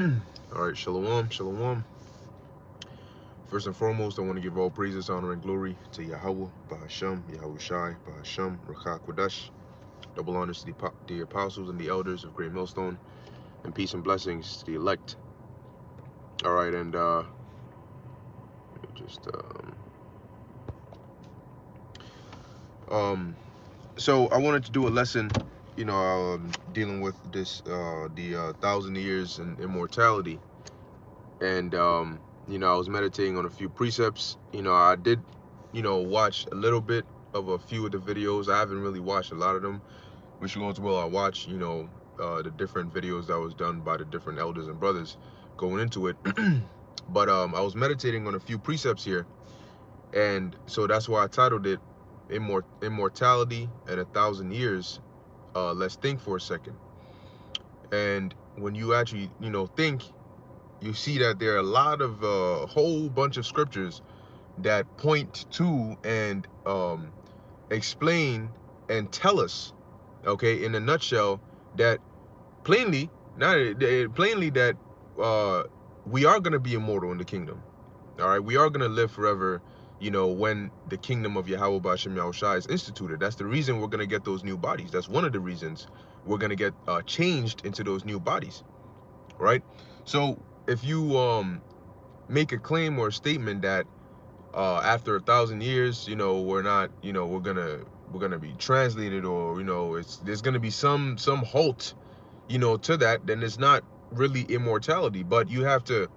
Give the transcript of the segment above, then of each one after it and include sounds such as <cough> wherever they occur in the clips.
<clears throat> all right, shalom, shalom. First and foremost, I want to give all praises, honor, and glory to Yahweh, Bahasham, Yahweh Shai, Bahasham, Rakha Kodash. Double honors to the, the apostles and the elders of Great Millstone, and peace and blessings to the elect. All right, and uh, just um, um, so I wanted to do a lesson, you know, um, dealing with this uh, the uh, thousand years and immortality, and um, you know, I was meditating on a few precepts. You know, I did, you know, watch a little bit of a few of the videos. I haven't really watched a lot of them, which goes well. I watch, you know, uh, the different videos that was done by the different elders and brothers going into it. <clears throat> but um, I was meditating on a few precepts here, and so that's why I titled it Immort "Immortality and a Thousand Years." Uh, let's think for a second. And when you actually, you know, think, you see that there are a lot of a uh, whole bunch of scriptures that point to and um, explain and tell us, okay, in a nutshell, that plainly, not plainly that uh, we are going to be immortal in the kingdom. All right, we are going to live forever, you know, when the kingdom of Yahweh Bashem Yahushai is instituted. That's the reason we're going to get those new bodies. That's one of the reasons we're going to get uh, changed into those new bodies, right? So if you um, make a claim or a statement that uh, after a thousand years, you know, we're not, you know, we're gonna we're gonna be translated, or you know, it's there's gonna be some some halt, you know, to that. Then it's not really immortality, but you have to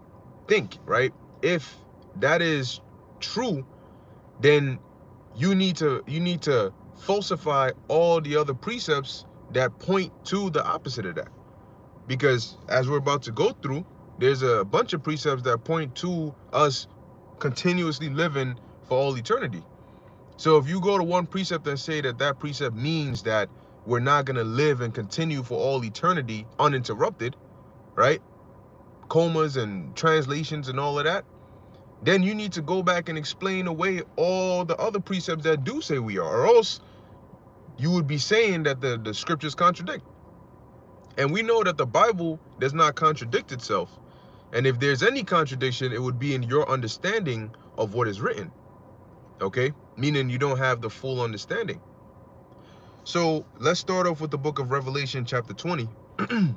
think, right? If that is true, then you need to you need to falsify all the other precepts that point to the opposite of that. Because as we're about to go through, there's a bunch of precepts that point to us continuously living for all eternity. So if you go to one precept and say that that precept means that we're not going to live and continue for all eternity uninterrupted, right? Comas and translations and all of that, then you need to go back and explain away all the other precepts that do say we are, or else you would be saying that the, the scriptures contradict. And we know that the Bible does not contradict itself. And if there's any contradiction, it would be in your understanding of what is written. Okay? Meaning you don't have the full understanding. So let's start off with the book of Revelation, chapter 20, <clears throat>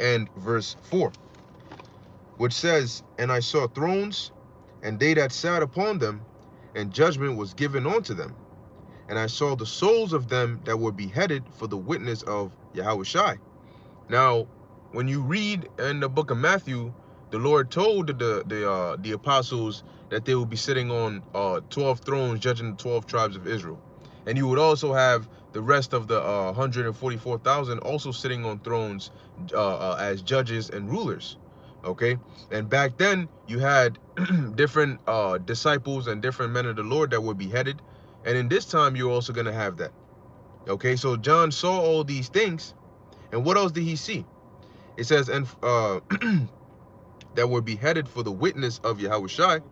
and verse 4, which says, And I saw thrones, and they that sat upon them, and judgment was given unto them. And I saw the souls of them that were beheaded for the witness of Yahweh Shai. Now, when you read in the book of Matthew, the Lord told the the uh, the apostles that they would be sitting on uh, 12 thrones judging the 12 tribes of Israel. And you would also have the rest of the uh, 144,000 also sitting on thrones uh, uh, as judges and rulers. Okay. And back then you had <clears throat> different uh, disciples and different men of the Lord that were beheaded. And in this time, you're also going to have that. Okay. So John saw all these things. And what else did he see? It says, and uh, <clears throat> that were beheaded for the witness of Yahweh Shai,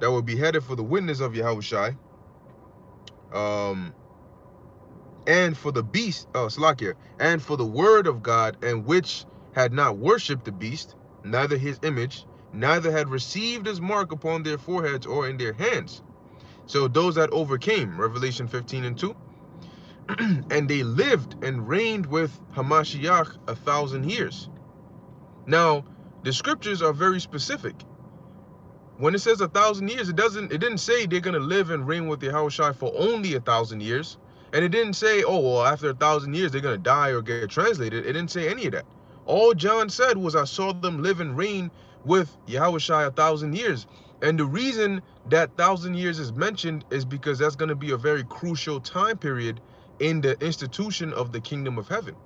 that were beheaded for the witness of Yahweh Shai, um, and for the beast, oh, Slakia, and for the word of God, and which had not worshipped the beast, neither his image, neither had received his mark upon their foreheads or in their hands. So those that overcame, Revelation 15 and 2, <clears throat> and they lived and reigned with Hamashiach a thousand years. Now, the scriptures are very specific. When it says a thousand years, it doesn't it didn't say they're gonna live and reign with Yahushua for only a thousand years. And it didn't say, oh well, after a thousand years they're gonna die or get translated. It didn't say any of that. All John said was I saw them live and reign with Yahushua a thousand years. And the reason that thousand years is mentioned is because that's going to be a very crucial time period in the institution of the kingdom of heaven.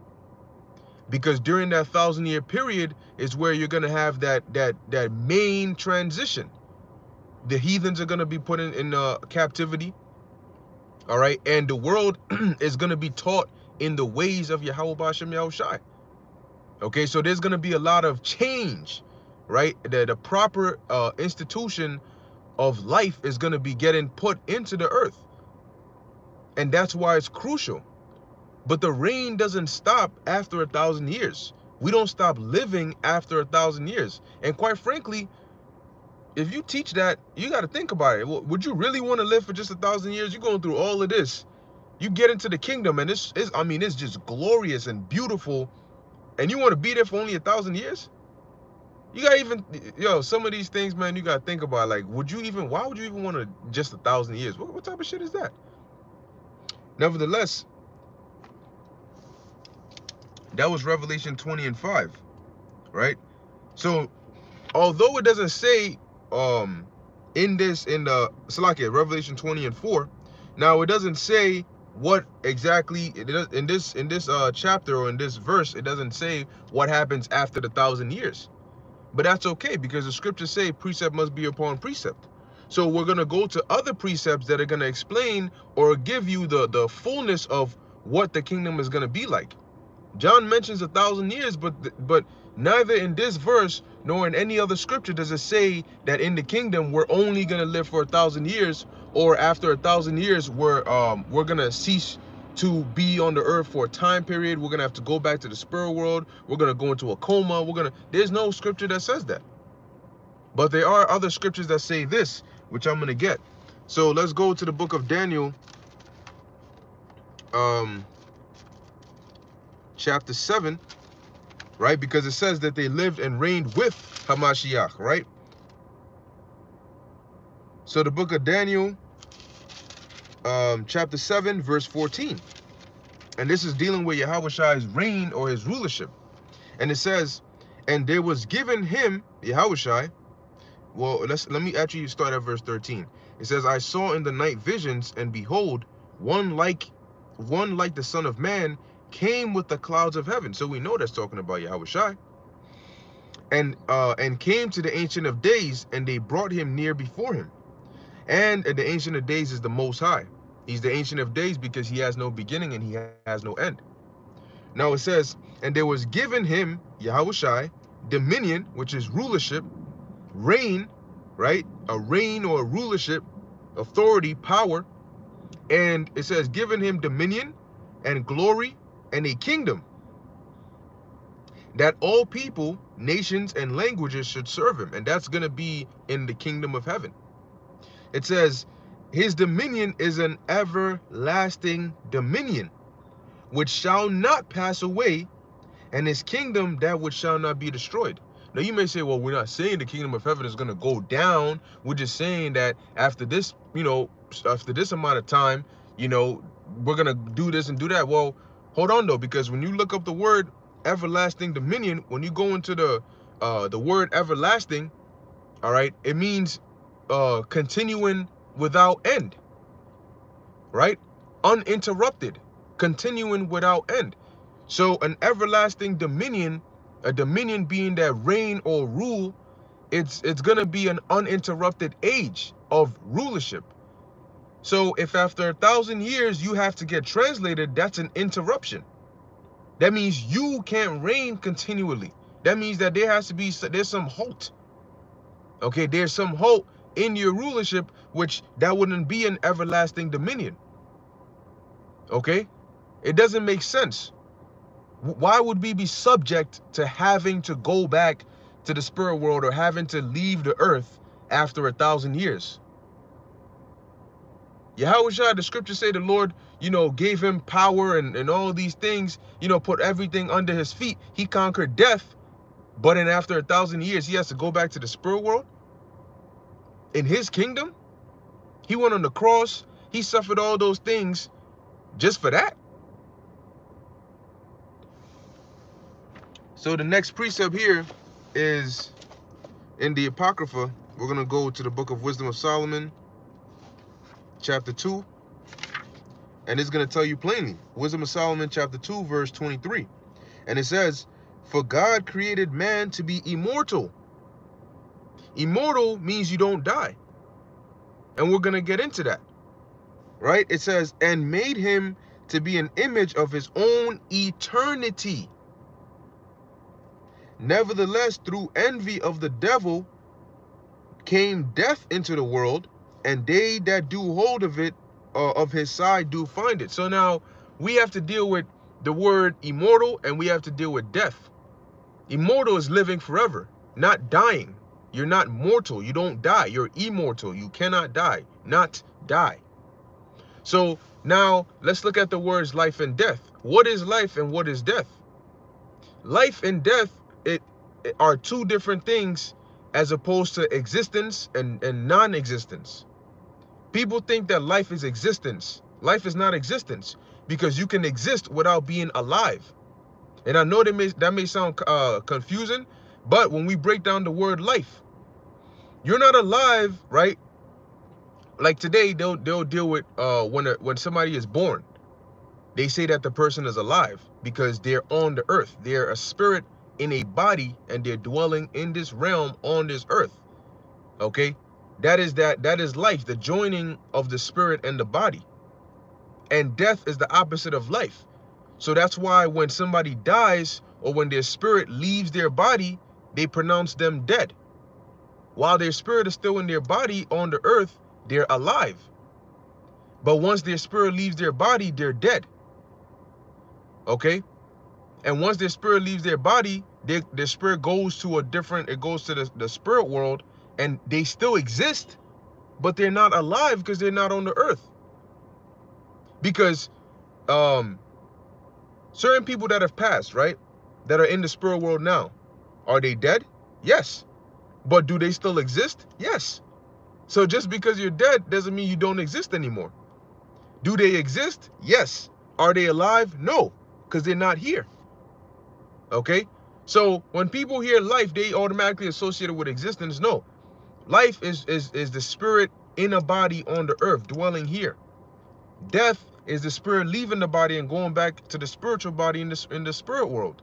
Because during that thousand year period is where you're going to have that that that main transition. The heathens are going to be put in, in uh, captivity all right? And the world <clears throat> is going to be taught in the ways of Yahweh Bashem Yahushai okay so there's going to be a lot of change right the, the proper uh, institution of life is going to be getting put into the earth and that's why it's crucial. But the reign doesn't stop after a thousand years. we don't stop living after a thousand years. And quite frankly, if you teach that, you got to think about it. Would you really want to live for just a thousand years? You're going through all of this. You get into the kingdom, and it's, it's I mean, it's just glorious and beautiful. And you want to be there for only a thousand years? You got even, yo, some of these things, man, you got to think about. Like, would you even, why would you even want to just a thousand years? What, what type of shit is that? Nevertheless, that was Revelation 20 and 5, right? So, although it doesn't say um in this in the Salakia, Revelation 20 and 4, now it doesn't say what exactly in this in this uh chapter or in this verse, it doesn't say what happens after the thousand years. But that's okay because the scriptures say precept must be upon precept. So we're gonna go to other precepts that are gonna explain or give you the the fullness of what the kingdom is gonna be like. John mentions a thousand years, but but neither in this verse nor in any other scripture does it say that in the kingdom we're only gonna live for a thousand years, or after a thousand years we're um we're gonna cease to be on the earth for a time period. We're gonna have to go back to the spirit world. We're gonna go into a coma. We're gonna. There's no scripture that says that. But there are other scriptures that say this, which I'm gonna get. So let's go to the book of Daniel. Um, chapter 7, right? Because it says that they lived and reigned with Hamashiach, right? So the book of Daniel, um, chapter 7, verse 14. And this is dealing with Yahweh's reign or his rulership. And it says, and there was given him, Yahweh, well, let's let me actually start at verse 13. It says, I saw in the night visions, and behold, one like one like the Son of Man came with the clouds of heaven. So we know that's talking about Yahweh Shai. And uh, and came to the Ancient of Days, and they brought him near before him. And the Ancient of Days is the Most High. He's the Ancient of Days because he has no beginning and he has no end. Now it says, and there was given him, Yahweh Shai, dominion, which is rulership, reign, right? A reign or a rulership, authority, power. And it says, given him dominion and glory and a kingdom that all people, nations, and languages should serve him. And that's going to be in the kingdom of heaven. It says, his dominion is an everlasting dominion, which shall not pass away, and his kingdom that which shall not be destroyed. Now you may say, well, we're not saying the kingdom of heaven is going to go down. We're just saying that after this, you know, after this amount of time, you know, we're going to do this and do that. Well, Hold on though, because when you look up the word everlasting dominion, when you go into the uh the word everlasting, all right, it means uh continuing without end. Right? Uninterrupted, continuing without end. So an everlasting dominion, a dominion being that reign or rule, it's it's gonna be an uninterrupted age of rulership. So if after a thousand years you have to get translated, that's an interruption. That means you can't reign continually. That means that there has to be, there's some halt. Okay, there's some halt in your rulership, which that wouldn't be an everlasting dominion. Okay, it doesn't make sense. Why would we be subject to having to go back to the spirit world or having to leave the earth after a thousand years? Yahweh the scriptures say the Lord, you know, gave him power and, and all these things, you know, put everything under his feet. He conquered death, but in after a thousand years, he has to go back to the spirit world. In his kingdom, he went on the cross. He suffered all those things just for that. So the next precept here is in the Apocrypha. We're going to go to the book of Wisdom of Solomon, chapter 2. And it's going to tell you plainly. Wisdom of Solomon chapter 2 verse 23. And it says, For God created man to be immortal. Immortal means you don't die. And we're going to get into that. Right? It says, and made him to be an image of his own eternity. Nevertheless, through envy of the devil came death into the world, and they that do hold of it uh, of his side do find it so now we have to deal with the word immortal and we have to deal with death Immortal is living forever, not dying. You're not mortal. You don't die. You're immortal. You cannot die, not die. So now let's look at the words life and death. What is life and what is death? Life and death it, it are two different things as opposed to existence and, and non-existence. People think that life is existence. Life is not existence because you can exist without being alive. And I know that may, that may sound uh, confusing, but when we break down the word life, you're not alive, right? Like today, they'll they'll deal with uh, when a, when somebody is born. They say that the person is alive because they're on the earth. They're a spirit in a body and they're dwelling in this realm on this earth. Okay? That is that that is life, the joining of the spirit and the body. And death is the opposite of life. So that's why when somebody dies or when their spirit leaves their body, they pronounce them dead. While their spirit is still in their body on the earth, they're alive. But once their spirit leaves their body, they're dead. Okay? And once their spirit leaves their body, their, their spirit goes to a different, it goes to the, the spirit world and they still exist, but they're not alive because they're not on the earth. Because um, certain people that have passed, right, that are in the spirit world now, are they dead? Yes. But do they still exist? Yes. So just because you're dead doesn't mean you don't exist anymore. Do they exist? Yes. Are they alive? No, because they're not here. Okay? So when people hear life, they automatically associate it with existence. No. Life is, is, is the spirit in a body on the earth, dwelling here. Death is the spirit leaving the body and going back to the spiritual body in the, in the spirit world.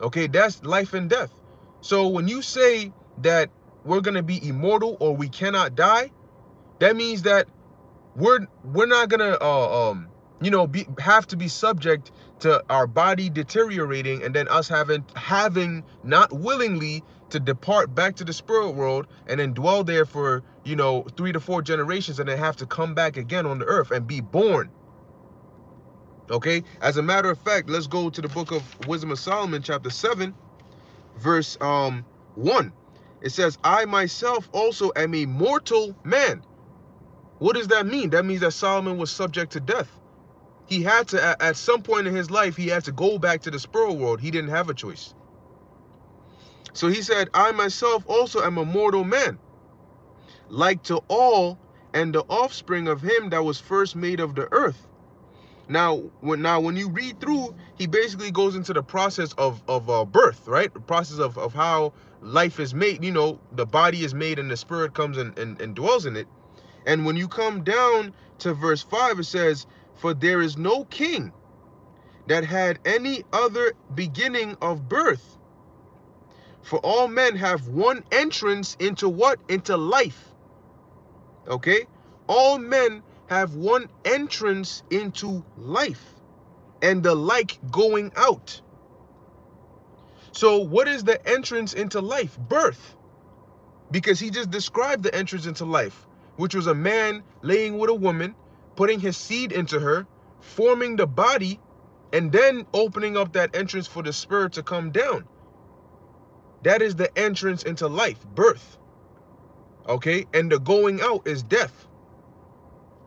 Okay, that's life and death. So when you say that we're going to be immortal or we cannot die, that means that we're we're not going to uh, um you know be have to be subject to our body deteriorating and then us having having not willingly to depart back to the spirit world and then dwell there for you know three to four generations and then have to come back again on the earth and be born. Okay? As a matter of fact let's go to the book of wisdom of solomon chapter 7 verse um 1 it says i myself also am a mortal man. What does that mean? That means that solomon was subject to death. He had to at some point in his life he had to go back to the spirit world. He didn't have a choice. So he said i myself also am a mortal man like to all and the offspring of him that was first made of the earth now when now when you read through he basically goes into the process of of uh, birth right the process of, of how life is made you know the body is made and the spirit comes and, and, and dwells in it and when you come down to verse 5 it says for there is no king that had any other beginning of birth. For all men have one entrance into what? Into life. Okay? All men have one entrance into life and the like going out. So what is the entrance into life? Birth. Because he just described the entrance into life, which was a man laying with a woman putting his seed into her, forming the body, and then opening up that entrance for the spirit to come down. That is the entrance into life, birth. Okay? And the going out is death.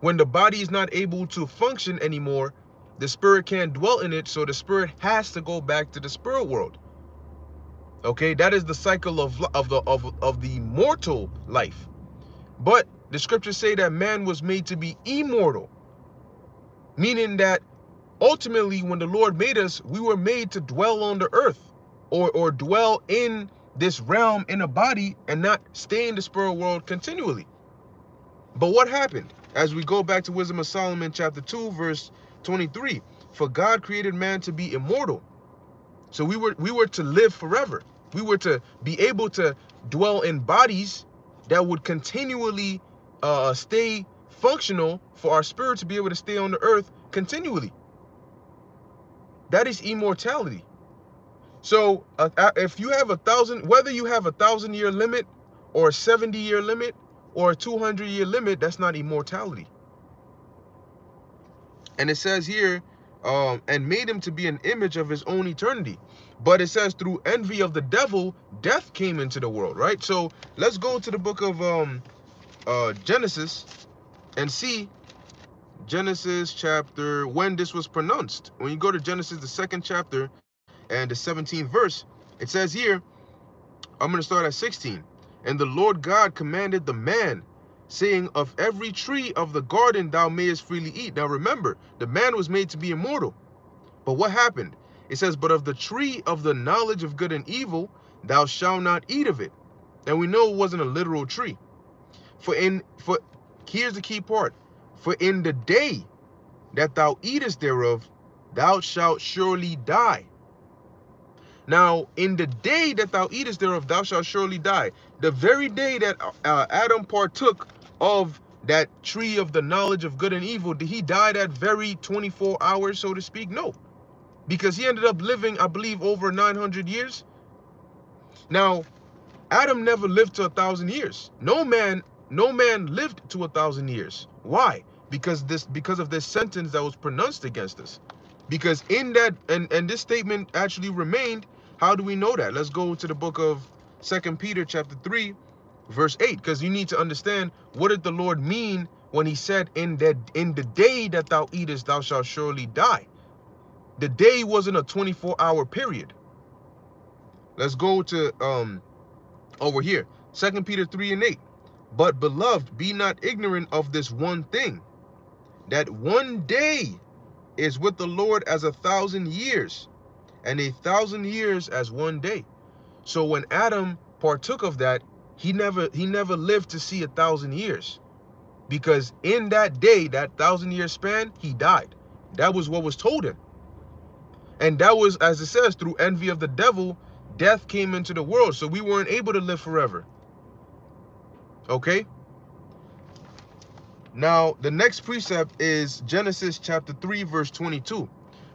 When the body is not able to function anymore, the spirit can't dwell in it, so the spirit has to go back to the spirit world. Okay? That is the cycle of, of, the, of, of the mortal life. But the scriptures say that man was made to be immortal, meaning that ultimately when the Lord made us, we were made to dwell on the earth or, or dwell in this realm in a body and not stay in the spirit world continually. But what happened? As we go back to Wisdom of Solomon chapter 2 verse 23, for God created man to be immortal. So we were we were to live forever. We were to be able to dwell in bodies that would continually uh, stay functional for our spirit to be able to stay on the earth continually. That is immortality. So uh, if you have a thousand, whether you have a thousand year limit or a 70 year limit or a 200 year limit, that's not immortality. And it says here, um, and made him to be an image of his own eternity. But it says through envy of the devil, death came into the world, right? So let's go to the book of um, uh, Genesis and see Genesis chapter when this was pronounced. When you go to Genesis, the second chapter and the 17th verse, it says here, I'm going to start at 16. And the Lord God commanded the man, saying, Of every tree of the garden thou mayest freely eat. Now remember, the man was made to be immortal. But what happened? It says, But of the tree of the knowledge of good and evil, thou shalt not eat of it. And we know it wasn't a literal tree. For in for here's the key part. For in the day that thou eatest thereof, thou shalt surely die. Now, in the day that thou eatest thereof, thou shalt surely die. The very day that uh, Adam partook of that tree of the knowledge of good and evil, did he die that very 24 hours, so to speak? No. Because he ended up living, I believe, over 900 years. Now, Adam never lived to a thousand years. No man, no man lived to a thousand years. Why? Because this because of this sentence that was pronounced against us. Because in that and, and this statement actually remained, how do we know that? Let's go to the book of Second Peter chapter 3, verse 8. Because you need to understand what did the Lord mean when he said, In that in the day that thou eatest, thou shalt surely die. The day wasn't a 24-hour period. Let's go to um over here. Second Peter 3 and 8. But beloved, be not ignorant of this one thing, that one day is with the Lord as a thousand years, and a thousand years as one day. So when Adam partook of that, he never he never lived to see a thousand years. Because in that day, that thousand year span, he died. That was what was told him. And that was, as it says, through envy of the devil, death came into the world. So we weren't able to live forever. Okay? Now, the next precept is Genesis chapter 3, verse 22.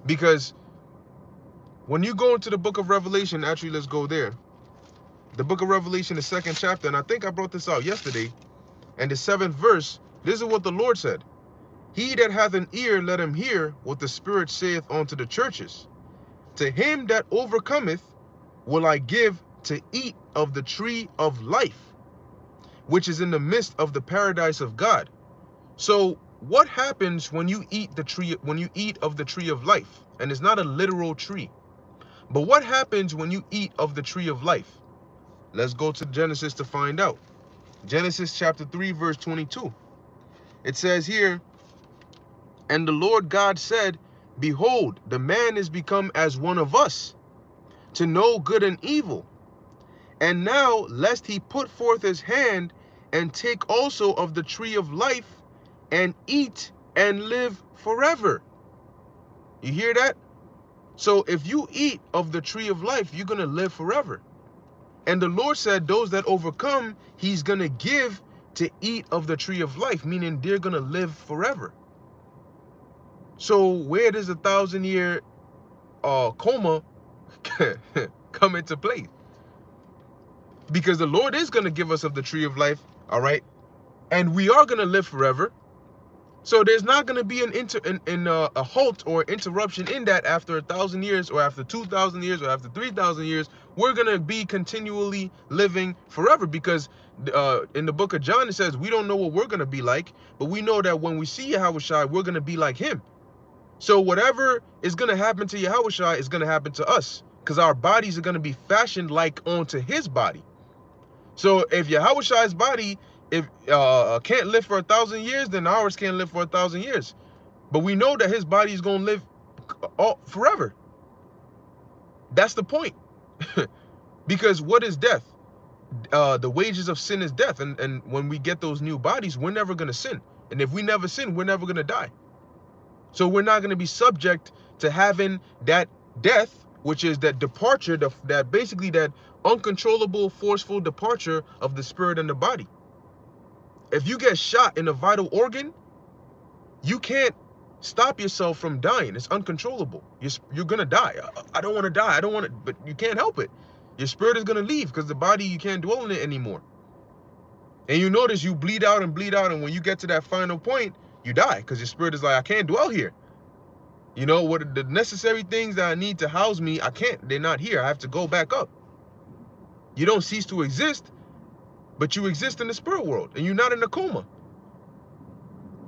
Because when you go into the book of Revelation, actually, let's go there. The book of Revelation, the second chapter, and I think I brought this out yesterday, and the seventh verse, this is what the Lord said. He that hath an ear, let him hear what the Spirit saith unto the churches. To him that overcometh will I give to eat of the tree of life, which is in the midst of the paradise of God. So what happens when you eat the tree, when you eat of the tree of life? And it's not a literal tree. But what happens when you eat of the tree of life? Let's go to Genesis to find out. Genesis chapter 3, verse 22. It says here, And the Lord God said, Behold, the man is become as one of us, to know good and evil. And now, lest he put forth his hand and take also of the tree of life and eat and live forever. You hear that? So if you eat of the tree of life, you're going to live forever. And the Lord said, those that overcome, he's going to give to eat of the tree of life, meaning they're going to live forever. So where does a thousand year uh, coma <laughs> come into play? Because the Lord is going to give us of the tree of life, all right? And we are going to live forever. So there's not going to be an inter in, uh, a halt or interruption in that after a thousand years or after 2,000 years or after 3,000 years. We're going to be continually living forever because uh, in the book of John, it says we don't know what we're going to be like, but we know that when we see Yahushua, we're going to be like him. So whatever is going to happen to Yahushua is going to happen to us because our bodies are going to be fashioned like onto his body. So if Yahushua's body if uh, can't live for a thousand years, then ours can't live for a thousand years. But we know that his body is going to live all, forever. That's the point. <laughs> because what is death? Uh, the wages of sin is death. And, and when we get those new bodies, we're never going to sin. And if we never sin, we're never going to die. So we're not going to be subject to having that death, which is that departure, the, that basically that uncontrollable, forceful departure of the spirit and the body. If you get shot in a vital organ, you can't stop yourself from dying. It's uncontrollable. You're, you're going to die. I, I don't want to die. I don't want to, but you can't help it. Your spirit is going to leave because the body, you can't dwell in it anymore. And you notice you bleed out and bleed out. And when you get to that final point, you die because your spirit is like, I can't dwell here. You know, what the necessary things that I need to house me, I can't. They're not here. I have to go back up. You don't cease to exist, but you exist in the spirit world and you're not in a coma.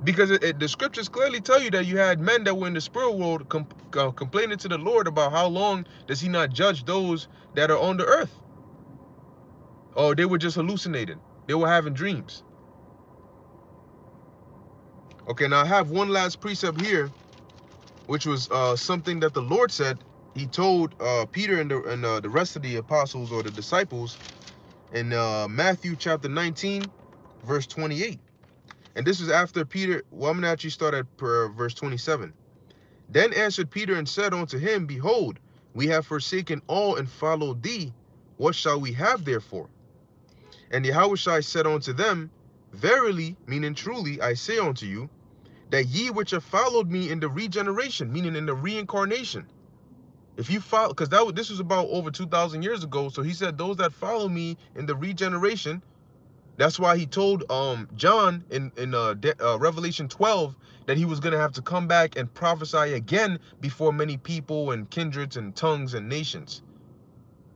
Because it, it, the scriptures clearly tell you that you had men that were in the spirit world com uh, complaining to the Lord about how long does he not judge those that are on the earth. Or they were just hallucinating. They were having dreams. Okay, now I have one last precept here, which was uh, something that the Lord said. He told uh, Peter and, the, and uh, the rest of the apostles or the disciples in uh, Matthew chapter 19, verse 28. And this is after Peter, well, I'm going to actually start at verse 27. Then answered Peter and said unto him, Behold, we have forsaken all and followed thee. What shall we have therefore? And Yahushua said unto them, Verily, meaning truly, I say unto you, that ye which have followed me in the regeneration, meaning in the reincarnation, if you follow, because that this was about over 2,000 years ago. So he said, those that follow me in the regeneration, that's why he told um John in in uh, uh, Revelation 12 that he was gonna have to come back and prophesy again before many people and kindreds and tongues and nations.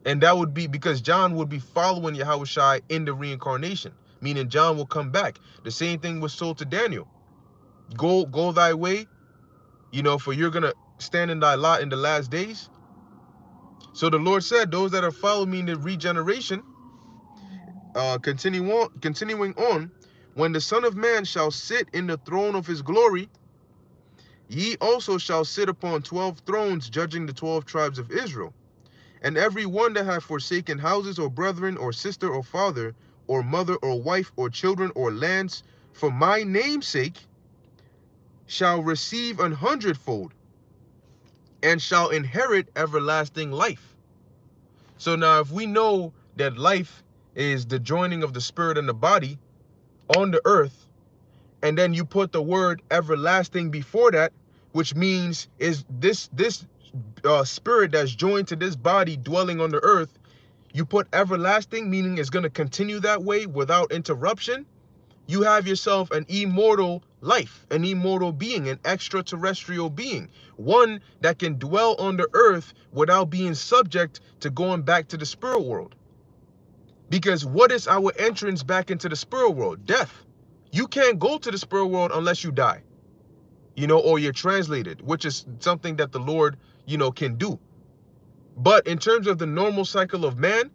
And that would be because John would be following Yahweh in the reincarnation, meaning John will come back. The same thing was told to Daniel. Go go thy way, you know, for you're gonna stand in thy lot in the last days. So the Lord said, those that are following me in the regeneration, uh, continue on, continuing on, when the Son of Man shall sit in the throne of his glory, ye also shall sit upon twelve thrones, judging the twelve tribes of Israel. And every one that hath forsaken houses or brethren or sister or father or mother or wife or children or lands for my name's sake shall receive an hundredfold and shall inherit everlasting life. So now if we know that life is the joining of the spirit and the body on the earth, and then you put the word everlasting before that, which means is this this uh, spirit that's joined to this body dwelling on the earth, you put everlasting, meaning it's going to continue that way without interruption. You have yourself an immortal life, an immortal being, an extraterrestrial being, one that can dwell on the earth without being subject to going back to the spirit world. Because what is our entrance back into the spirit world? Death. You can't go to the spirit world unless you die, you know, or you're translated, which is something that the Lord, you know, can do. But in terms of the normal cycle of man,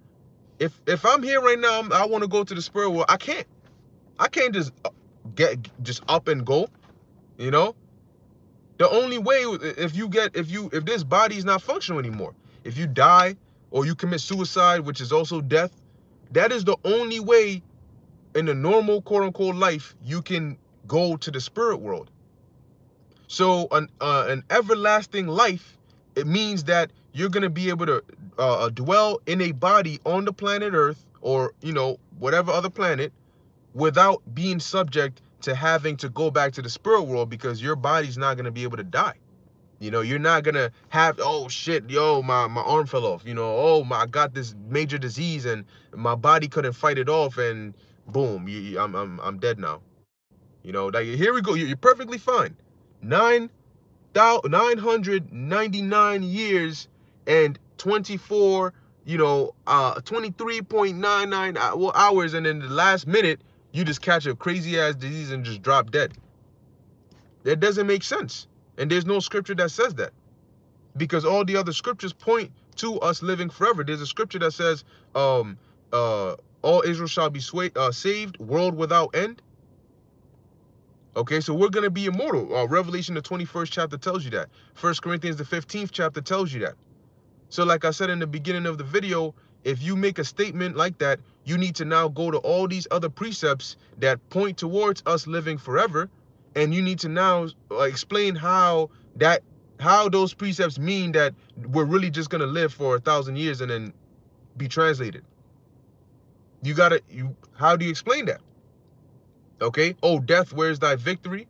if if I'm here right now, I want to go to the spirit world, I can't. I can't just get just up and go, you know? The only way if you get if you if this body is not functional anymore, if you die or you commit suicide, which is also death, that is the only way in a normal quote unquote life you can go to the spirit world. So an uh, an everlasting life, it means that you're gonna be able to uh, uh dwell in a body on the planet Earth or you know whatever other planet without being subject to having to go back to the spirit world because your body's not going to be able to die. You know, you're not going to have, oh shit, yo, my, my arm fell off. You know, oh, my, I got this major disease and my body couldn't fight it off and boom, you, I'm, I'm, I'm dead now. You know, like, here we go. You're perfectly fine. Nine, 999 years and 24, you know, uh, 23.99 hours. And in the last minute, you just catch a crazy ass disease and just drop dead. That doesn't make sense. And there's no scripture that says that. Because all the other scriptures point to us living forever. There's a scripture that says, um, uh, all Israel shall be uh, saved, world without end. Okay, so we're going to be immortal. Uh, Revelation, the 21st chapter tells you that. First Corinthians, the 15th chapter tells you that. So like I said in the beginning of the video, if you make a statement like that, you need to now go to all these other precepts that point towards us living forever. And you need to now uh, explain how that how those precepts mean that we're really just gonna live for a thousand years and then be translated. You gotta you how do you explain that? Okay. Oh, death, where's thy victory?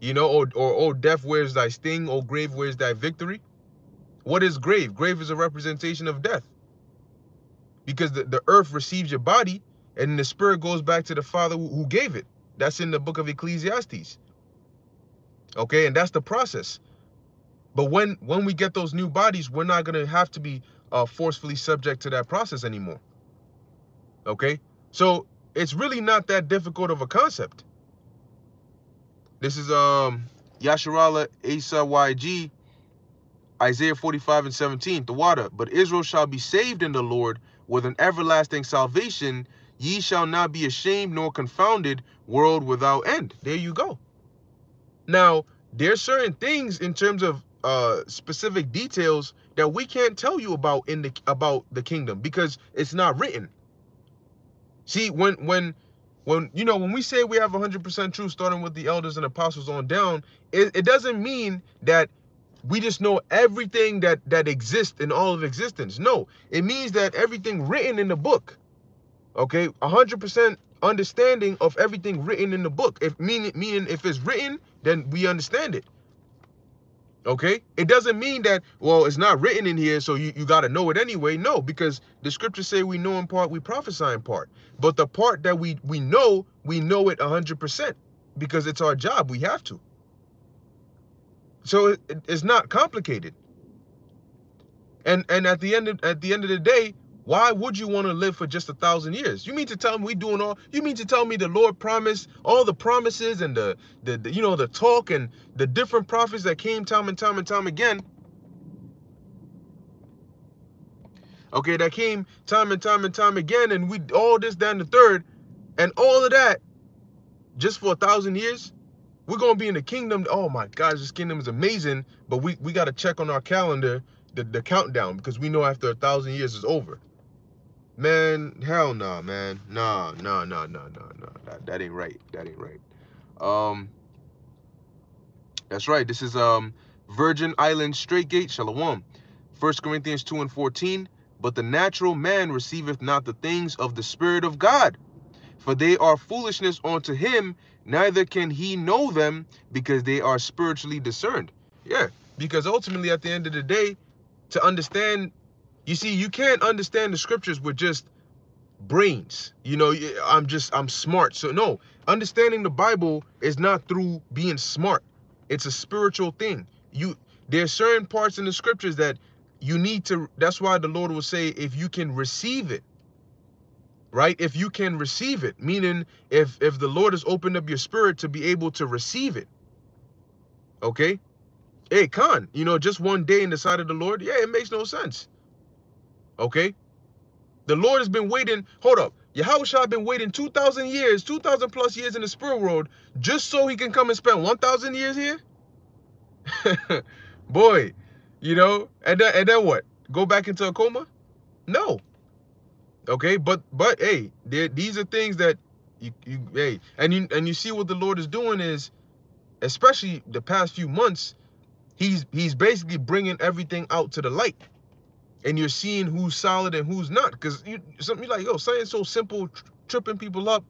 You know, or or oh death, where's thy sting? Oh grave, where's thy victory? What is grave? Grave is a representation of death because the, the earth receives your body and the spirit goes back to the father who gave it that's in the book of ecclesiastes okay and that's the process But when when we get those new bodies, we're not gonna have to be uh, forcefully subject to that process anymore. Okay, so it's really not that difficult of a concept. This is um Yasharala Asa YG, Isaiah 45 and 17, the water. But Israel shall be saved in the Lord with an everlasting salvation. Ye shall not be ashamed nor confounded, world without end. There you go. Now, there's certain things in terms of uh specific details that we can't tell you about in the about the kingdom because it's not written. See, when when when you know when we say we have 100% truth starting with the elders and apostles on down it, it doesn't mean that we just know everything that that exists in all of existence no it means that everything written in the book okay 100% understanding of everything written in the book if meaning meaning if it's written then we understand it Okay? It doesn't mean that, well, it's not written in here, so you, you got to know it anyway. No, because the scriptures say we know in part, we prophesy in part. But the part that we, we know, we know it 100% because it's our job. We have to. So it, it, it's not complicated. And and at the end of, at the end of the day, why would you want to live for just a thousand years? You mean to tell me we doing all? You mean to tell me the Lord promised all the promises and the, the, the you know the talk and the different prophets that came time and time and time again? Okay, that came time and time and time again, and we all this down the third, and all of that just for a thousand years. We're gonna be in the kingdom. Oh my gosh, this kingdom is amazing, but we we gotta check on our calendar the, the countdown because we know after a thousand years is over. Man, hell no, nah, man. Nah, nah, nah, nah, nah, nah. That, that ain't right. That ain't right. Um, that's right. This is um Virgin Island Straight Gate, Shalom. First Corinthians 2 and 14. But the natural man receiveth not the things of the Spirit of God, for they are foolishness unto him, neither can he know them because they are spiritually discerned. Yeah, because ultimately at the end of the day, to understand you see, you can't understand the scriptures with just brains. You know, I'm just, I'm smart. So no, understanding the Bible is not through being smart. It's a spiritual thing. You, there's certain parts in the scriptures that you need to, that's why the Lord will say, if you can receive it, right? If you can receive it, meaning if, if the Lord has opened up your spirit to be able to receive it, okay? Hey, Khan, you know, just one day in the sight of the Lord, yeah, it makes no sense. Okay? The Lord has been waiting. Hold up. Yahushua has been waiting 2,000 years, 2,000 plus years in the spirit world just so he can come and spend 1,000 years here? <laughs> Boy, you know, and then, and then what? Go back into a coma? No. Okay, but but hey, these are things that you, you hey, and you and you see what the Lord is doing is, especially the past few months, he's he's basically bringing everything out to the light and you're seeing who's solid and who's not. Because you something like, yo, something so simple, tri tripping people up,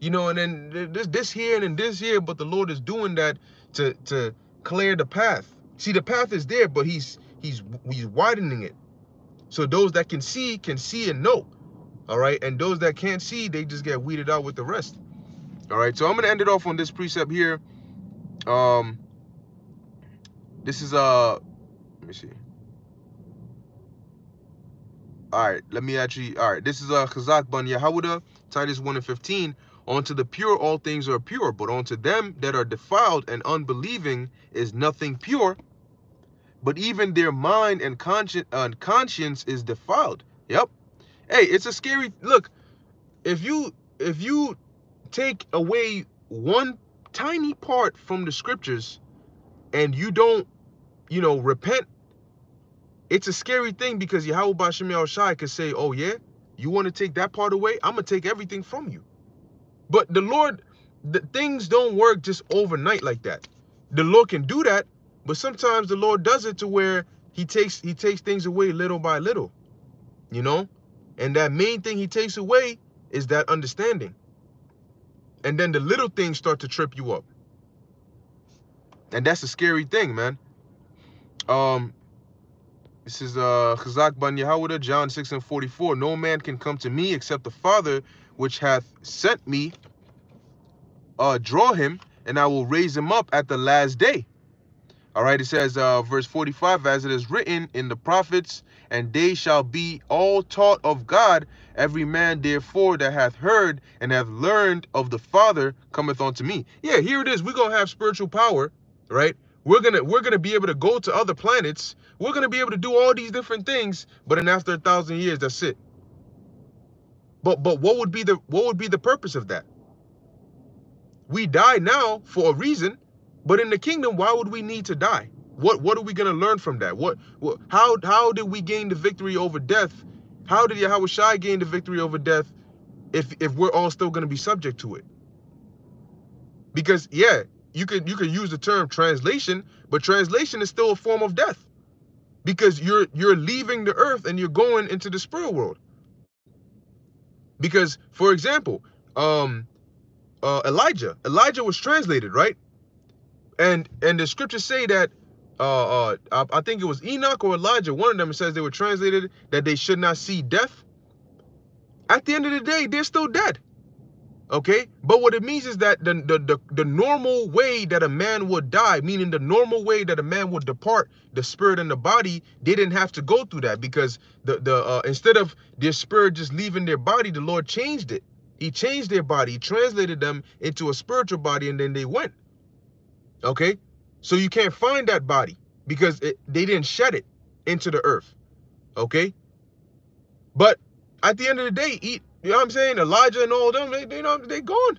you know, and then this this here and then this here, but the Lord is doing that to to clear the path. See, the path is there, but he's he's he's widening it. So those that can see can see and know. All right. And those that can't see, they just get weeded out with the rest. All right. So I'm gonna end it off on this precept here. Um this is uh let me see. All right, let me actually, all right, this is uh, Chazak Ban Yehuda, Titus 1 and 15. Unto the pure all things are pure, but unto them that are defiled and unbelieving is nothing pure. But even their mind and conscience, uh, conscience is defiled. Yep. Hey, it's a scary look. If you if you take away one tiny part from the scriptures and you don't, you know, repent it's a scary thing because Yahweh Bashem El Shai could say, oh yeah, you want to take that part away? I'm to take everything from you. But the Lord, the things don't work just overnight like that. The Lord can do that, but sometimes the Lord does it to where he takes he takes things away little by little. You know? And that main thing he takes away is that understanding. And then the little things start to trip you up. And that's a scary thing, man. Um, this is uh Chazak Ban Yehuda, John 6 and 44. No man can come to me except the Father which hath sent me uh draw him, and I will raise him up at the last day. All right, it says, uh, verse 45, as it is written in the prophets, and they shall be all taught of God. Every man, therefore, that hath heard and hath learned of the Father cometh unto me. Yeah, here it is. We're gonna have spiritual power, right? We're gonna we're gonna be able to go to other planets. We're gonna be able to do all these different things, but then after a thousand years, that's it. But but what would be the what would be the purpose of that? We die now for a reason, but in the kingdom, why would we need to die? What what are we gonna learn from that? What, what how how did we gain the victory over death? How did Yahawashi gain the victory over death if if we're all still gonna be subject to it? Because yeah, you could you could use the term translation, but translation is still a form of death because you're you're leaving the earth and you're going into the spirit world. Because for example, um uh Elijah, Elijah was translated, right? And and the scriptures say that uh, uh I, I think it was Enoch or Elijah, one of them says they were translated that they should not see death. At the end of the day, they're still dead. Okay, but what it means is that the, the the the normal way that a man would die, meaning the normal way that a man would depart, the spirit and the body, they didn't have to go through that because the the uh, instead of their spirit just leaving their body, the Lord changed it. He changed their body, he translated them into a spiritual body, and then they went. Okay, so you can't find that body because it, they didn't shed it into the earth. Okay, but at the end of the day, eat. You know what I'm saying? Elijah and all them, they they know they gone.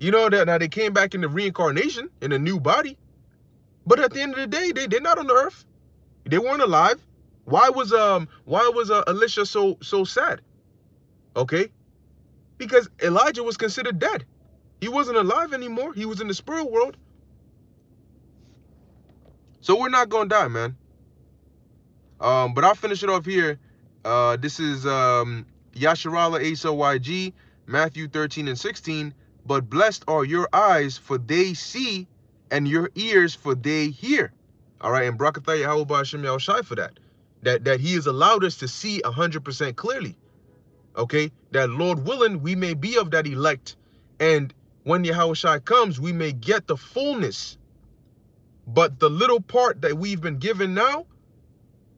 You know that now they came back in the reincarnation in a new body, but at the end of the day, they they're not on the earth. They weren't alive. Why was um why was uh, Elisha so so sad? Okay, because Elijah was considered dead. He wasn't alive anymore. He was in the spirit world. So we're not gonna die, man. Um, but I'll finish it off here. Uh, this is um, Yasharala H-O-Y-G, Matthew 13 and 16. But blessed are your eyes, for they see, and your ears, for they hear. All right, and Brakatha Yahweh Hashem Shai for that. That that he has allowed us to see 100% clearly. Okay, that Lord willing, we may be of that elect. And when Yahweh comes, we may get the fullness. But the little part that we've been given now,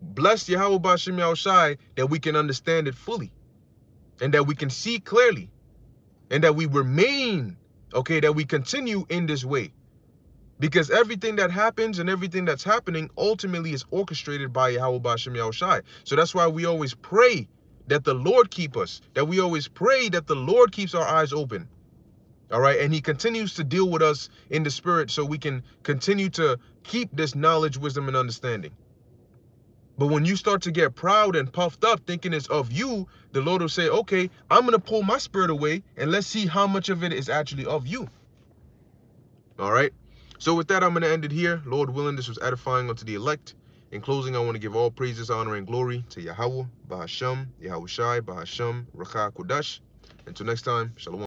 Bless Yahweh Bashim Shai that we can understand it fully and that we can see clearly and that we remain, okay, that we continue in this way. Because everything that happens and everything that's happening ultimately is orchestrated by Yahweh Bashim Shai. So that's why we always pray that the Lord keep us, that we always pray that the Lord keeps our eyes open. All right. And he continues to deal with us in the spirit so we can continue to keep this knowledge, wisdom, and understanding. But when you start to get proud and puffed up thinking it's of you, the Lord will say, okay, I'm going to pull my spirit away and let's see how much of it is actually of you. All right. So with that, I'm going to end it here. Lord willing, this was edifying unto the elect. In closing, I want to give all praises, honor, and glory to Yahawah, Bahasham, Yahawashi, Bahasham, Rakha Kudash. Until next time, Shalom.